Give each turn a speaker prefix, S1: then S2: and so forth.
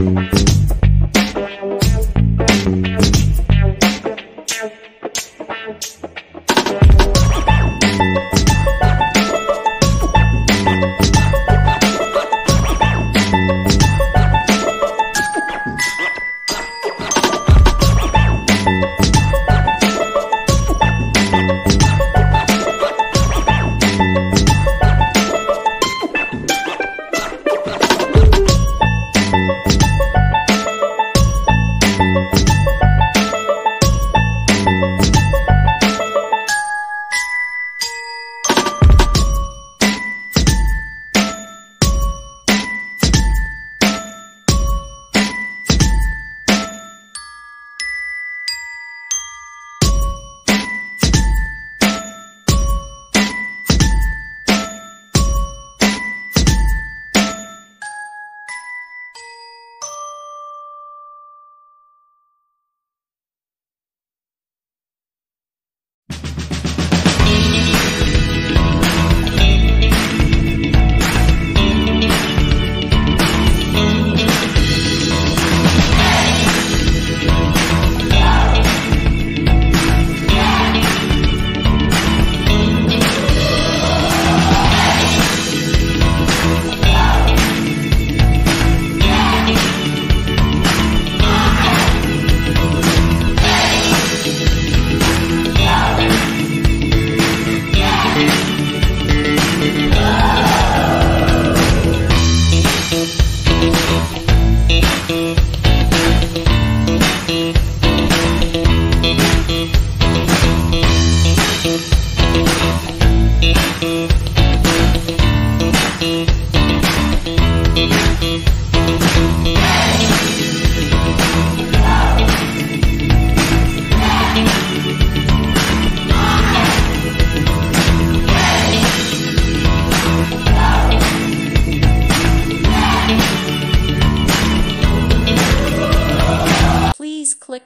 S1: Please click